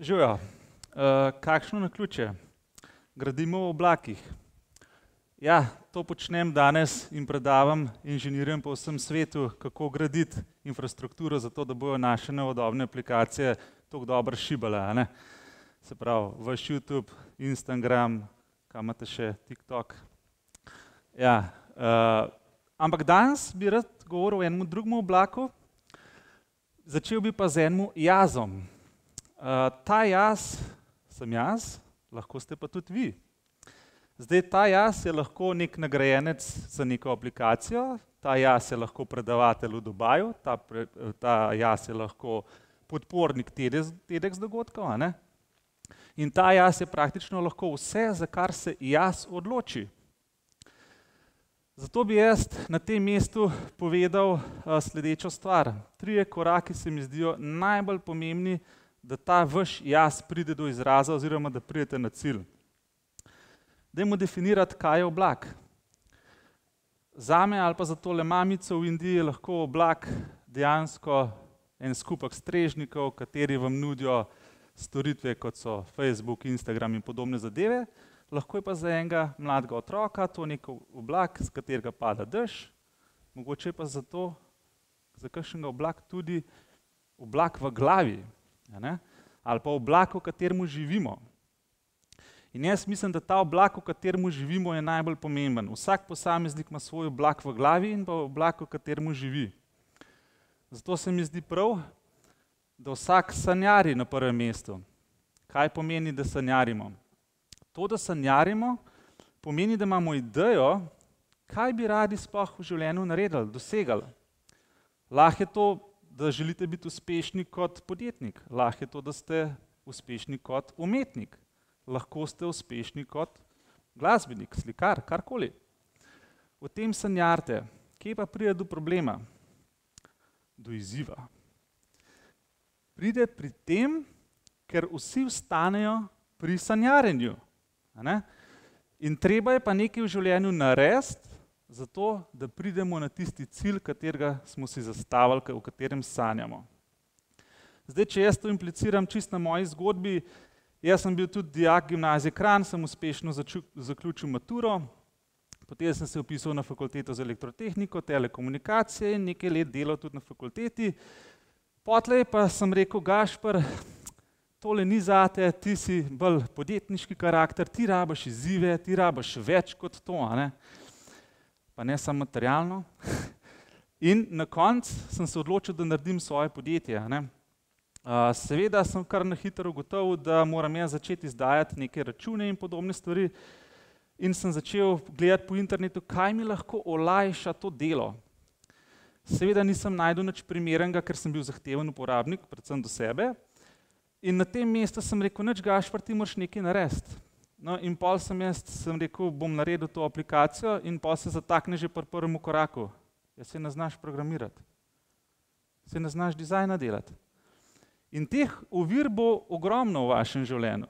Živijo. Uh, kakšno na ključe? Gradimo v oblakih. Ja, to počnem danes in predavam inženirjem po vsem svetu, kako graditi infrastrukturo, zato da bojo naše novodobne aplikacije tako dobro šibale. Se pravi, vaš YouTube, Instagram, kam imate še TikTok. Ja, uh, ampak danes bi rad govoril o enem drugem oblaku, začel bi pa z enim jazom. Uh, ta jaz sem jaz, lahko ste pa tudi vi. Zdaj ta jaz je lahko nek nagrajenec za neko aplikacijo, ta jaz je lahko predavatelj v Dubaju, ta, ta jaz je lahko podpornik TEDx dogodkov. In ta jaz je praktično lahko vse, za kar se jaz odloči. Zato bi jaz na tem mestu povedal uh, sledečo stvar. Trije koraki se mi zdijo najbolj pomembni, da ta vaš jaz pride do izraza oziroma da pridete na cilj. Dajmo definirati, kaj je oblak. Zame ali pa za tole mamico v Indiji je lahko oblak dejansko en skupek strežnikov, kateri vam nudijo storitve, kot so Facebook, Instagram in podobne zadeve. Lahko je pa za enega mladega otroka to nek oblak, z katerega pada dež, mogoče pa za to, za kakšnega oblak tudi oblak v glavi, ali pa oblak, v katerem živimo. In jaz mislim, da ta oblak, v katerem živimo, je najbolj pomemben. Vsak posameznik ima svoj oblak v glavi in pa oblak, v katerem živi. Zato se mi zdi prav, da vsak sanjari na prvem mestu. Kaj pomeni, da sanjarimo? To, da sanjarimo, pomeni, da imamo idejo, kaj bi radi sploh v življenju naredili, dosegali. Lahko je to da želite biti uspešni kot podjetnik, lahko je to, da ste uspešni kot umetnik, lahko ste uspešni kot glasbenik, slikar, karkoli. O tem sanjarte, kje pa pride do problema, do izziva. Pride pri tem, ker vsi vstanejo pri sanjarenju. In treba je pa nekaj v življenju narediti, zato da pridemo na tisti cilj, katerega smo si zastavili, v katerem sanjamo. Zdaj, če jaz to impliciram čist na moji zgodbi, jaz sem bil tudi dijak gimnazije Kranj, sem uspešno zaključil maturo, potem sem se upisal na fakulteto za elektrotehniko, telekomunikacije in nekaj let delal tudi na fakulteti. Potlej pa sem rekel, Gašpr, tole ni zate, ti si bolj podjetniški karakter, ti rabaš izzive, ti rabaš več kot to. Ne? Pa ne samo materialno. In na koncu sem se odločil, da naredim svoje podjetje. Ne. Seveda sem kar na hitro ugotovil, da moram jaz začeti izdajati neke račune in podobne stvari. In sem začel gledati po internetu, kaj mi lahko olajša to delo. Seveda nisem najdel nič primernega, ker sem bil zahteven uporabnik, predvsem do sebe. In na tem mestu sem rekel, nič gašpar, ti moraš nekaj narediti. No, in pol sem jaz sem rekel, bom naredil to aplikacijo, in pol se zatakne že pri prvem koraku. Ja, se ne znaš programirati, se ne znaš dizajna delati. In teh ovir bo ogromno v vašem življenju.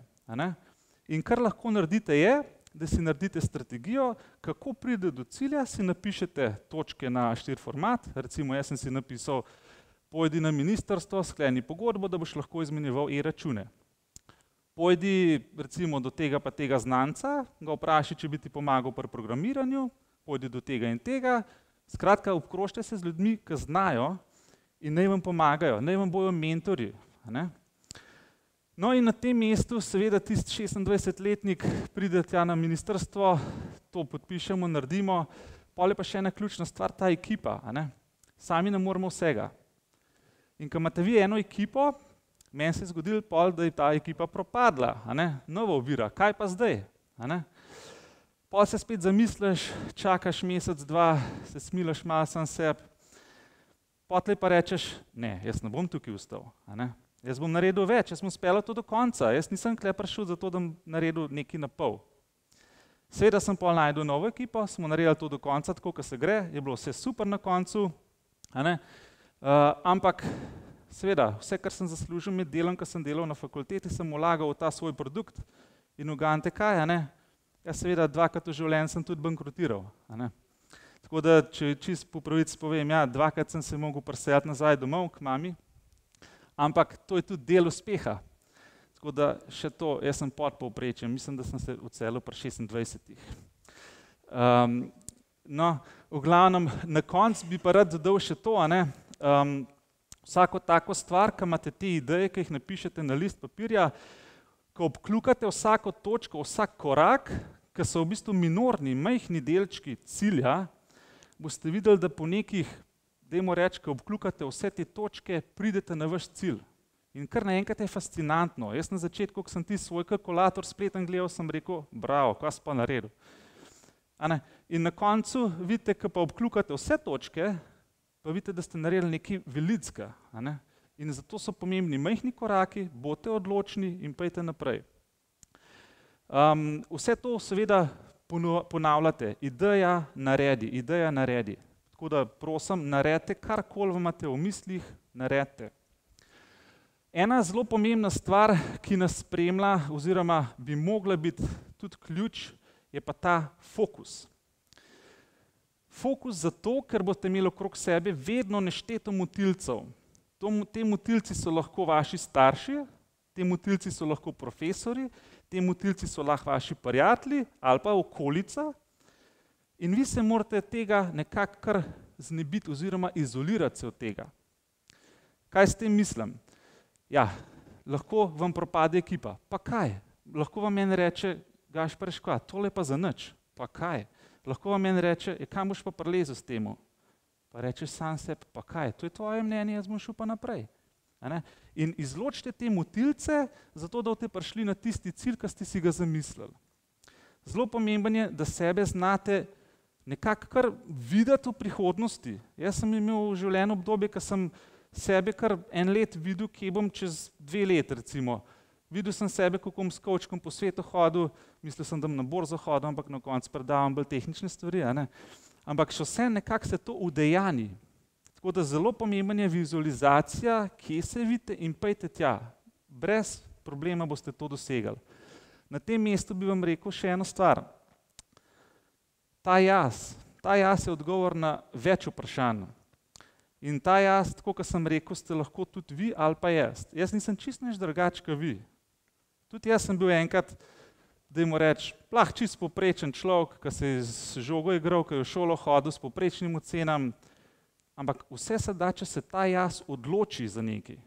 In kar lahko naredite, je, da si naredite strategijo, kako pride do cilja, si napišete točke na štir format. Recimo, jaz sem si napisal, pojdi na ministrstvo, skleni pogodbo, da boš lahko izmenjeval e-račune pojdi recimo do tega pa tega znanca, ga vpraši, če bi ti pomagal pri programiranju, pojdi do tega in tega. Skratka, obkrožite se z ljudmi, ki znajo in naj vam pomagajo, naj vam bojo mentori. No in na tem mestu seveda tisti 26-letnik pride tja na ministrstvo, to podpišemo, naredimo, pol je pa še ena ključna stvar, ta ekipa. Sami ne moramo vsega. In ko imate vi eno ekipo, meni se je zgodilo pol, da je ta ekipa propadla, nova ovira, kaj pa zdaj? Pol se spet zamisliš, čakaš mesec, dva, se smilaš malo sam sebi, potlej pa rečeš, ne, jaz ne bom tukaj ustal, jaz bom naredil več, jaz bom speljal to do konca, jaz nisem kle prišel zato, da bom naredil nekaj na pol. Seveda sem pol najdel novo ekipo, smo naredili to do konca, tako kot se gre, je bilo vse super na koncu, uh, ampak seveda, vse, kar sem zaslužil med delom, ko sem delal na fakulteti, sem vlagal v ta svoj produkt in ugante kaj, ne? Ja, seveda, dvakrat v življenju sem tudi bankrotiral. Tako da, če čist po pravici povem, ja, dvakrat sem se mogel preseljati nazaj domov k mami, ampak to je tudi del uspeha. Tako da še to, jaz sem pod povprečjem, mislim, da sem se vcelil pri 26. Um, no, v glavnem, na koncu bi pa rad dodal še to, um, vsako tako stvar, ki imate te ideje, ki jih napišete na list papirja, ko obkljukate vsako točko, vsak korak, ki so v bistvu minorni, majhni delčki cilja, boste videli, da po nekih, dajmo reči, ko obkljukate vse te točke, pridete na vaš cilj. In kar naenkrat je fascinantno. Jaz na začetku, ko sem ti svoj kalkulator spleten gledal, sem rekel, bravo, kaj si pa naredil. In na koncu vidite, ko pa obkljukate vse točke, pa vidite, da ste naredili nekaj velikega. Ne? In zato so pomembni majhni koraki, bodite odločni in pejte naprej. Um, vse to seveda ponavljate, ideja naredi, ideja naredi. Tako da prosim, naredite karkoli vam imate v mislih, naredite. Ena zelo pomembna stvar, ki nas spremlja, oziroma bi mogla biti tudi ključ, je pa ta fokus. Fokus zato, ker boste imeli okrog sebe vedno nešteto motilcev. Te motilci so lahko vaši starši, te motilci so lahko profesori, te motilci so lahko vaši prijatelji ali pa okolica. In vi se morate tega nekako znebiti oziroma izolirati se od tega. Kaj s tem mislim? ja, lahko vam propade ekipa. Pa kaj? Lahko vam en reče, gaš preškva, tole pa za nič. Pa kaj? Lahko vam en reče, e, kam boš pa prelezel s temu? Pa rečeš sam sebi, pa kaj? To je tvoje mnenje, jaz bom šel pa naprej. In izločite te motilce, zato da boste prišli na tisti cilj, ki ste si ga zamislili. Zelo pomemben je, da sebe znate nekako kar videti v prihodnosti. Jaz sem imel v življenju obdobje, ko sem sebe kar en let videl, kje bom čez dve let. Recimo. Videl sem sebe, kako bom s kočkom po svetu hodil, mislil sem, da bom na borzo hodil, ampak na koncu predavam bolj tehnične stvari. Ampak še vse nekako se to udejani. Tako da zelo pomembna je vizualizacija, kje se vidite in pejte tja. Brez problema boste to dosegali. Na tem mestu bi vam rekel še eno stvar. Ta jaz, ta jaz je odgovor na več vprašanj. In ta jaz, tako kot sem rekel, ste lahko tudi vi ali pa jaz. Jaz nisem čist nič drugačen kot vi. Tudi jaz sem bil enkrat, da jim rečem, lah čist poprečen človek, ki se je z žogo igral, ki je v šolo hodil s poprečnim ocenam. Ampak vse se da, če se ta jaz odloči za nekaj.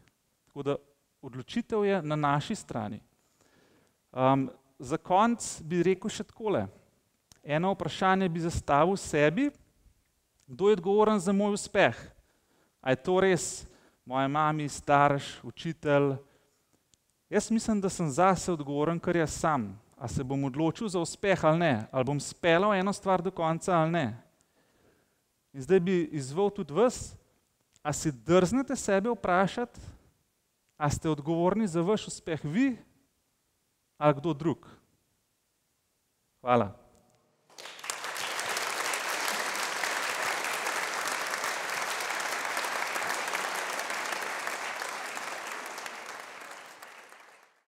Tako da odločitev je na naši strani. Um, za konc bi rekel še takole. Eno vprašanje bi zastavil sebi, kdo je odgovoren za moj uspeh. A je to res moja mama, starš, učitelj? Jaz mislim, da sem zase odgovoren, ker jaz sam. A se bom odločil za uspeh ali ne, ali bom speljal eno stvar do konca ali ne. In zdaj bi izval tudi vas, a si drznete sebe vprašati, a ste odgovorni za vaš uspeh vi ali kdo drug. Hvala.